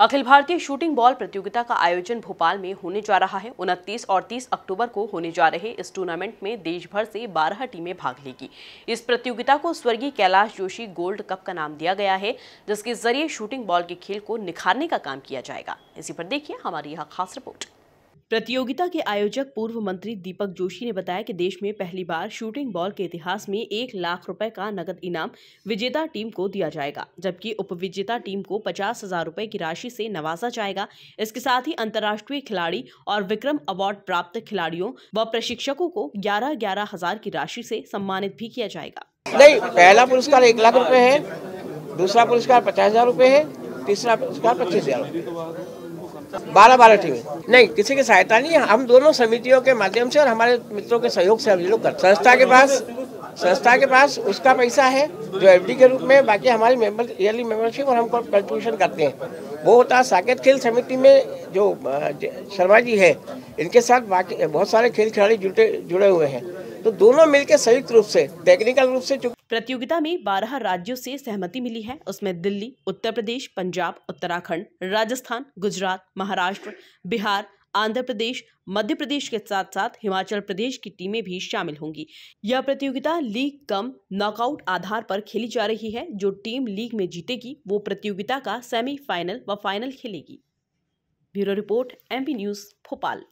Akhil Bharatiya shooting ball प्रतियोगिता का आयोजन भोपाल में होने जा रहा है। उनतीस और 30 अक्टूबर को होने जा रहे इस टूर्नामेंट में देश भर से 12 टीमें भाग लेगी। इस प्रतियोगिता को स्वर्गीय कैलाश जोशी गोल्ड कप का नाम दिया गया है, जिसके ज़रिए शूटिंग बॉल के खेल को निखारने का काम किया जाएगा। इसी पर देखिए हमारी यह खास रिपोर्ट। प्रतियोगिता के आयोजक पूर्व मंत्री दीपक जोशी ने बताया कि देश में पहली बार शूटिंग बॉल के इतिहास में एक लाख रुपए का नगद इनाम विजेता टीम को दिया जाएगा, जबकि उपविजेता टीम को पचास हज़ार रुपए की राशि से नवाजा जाएगा। इसके साथ ही अंतर्राष्ट्रीय खिलाड़ी और विक्रम अवार्ड प्राप्त खिलाड़ियों व प्रशिक्षकों को ग्यारह ग्यारह हज़ार की राशि से सम्मानित भी किया जाएगा। नहीं, पहला पुरस्कार एक लाख रुपए है, दूसरा पुरस्कार पचास हज़ार रूपए है, तीसरा पुरस्कार पच्चीस हज़ार बारह बारह टीमें। नहीं, किसी की सहायता नहीं हम दोनों समितियों के माध्यम से और हमारे मित्रों के सहयोग से हम लोग करते संस्था के पास संस्था के पास उसका पैसा है, जो एफडी के रूप में, बाकी हमारी मेंबर ईयरली मेंबरशिप और हम कंट्रीब्यूशन करते हैं। वो होता है साकेत खेल समिति में जो शर्मा जी है, इनके साथ बाकी, बहुत सारे खेल खिलाड़ी जुटे, जुड़े हुए हैं। तो दोनों मिलकर संयुक्त रूप से टेक्निकल रूप से प्रतियोगिता में 12 राज्यों से सहमति मिली है। उसमें दिल्ली, उत्तर प्रदेश, पंजाब, उत्तराखंड, राजस्थान, गुजरात, महाराष्ट्र, बिहार आंध्र प्रदेश, मध्य प्रदेश के साथ साथ हिमाचल प्रदेश की टीमें भी शामिल होंगी। यह प्रतियोगिता लीग कम नॉकआउट आधार पर खेली जा रही है। जो टीम लीग में जीतेगी, वो प्रतियोगिता का सेमीफाइनल व फाइनल खेलेगी। Bureau report, MP news, Bhopal.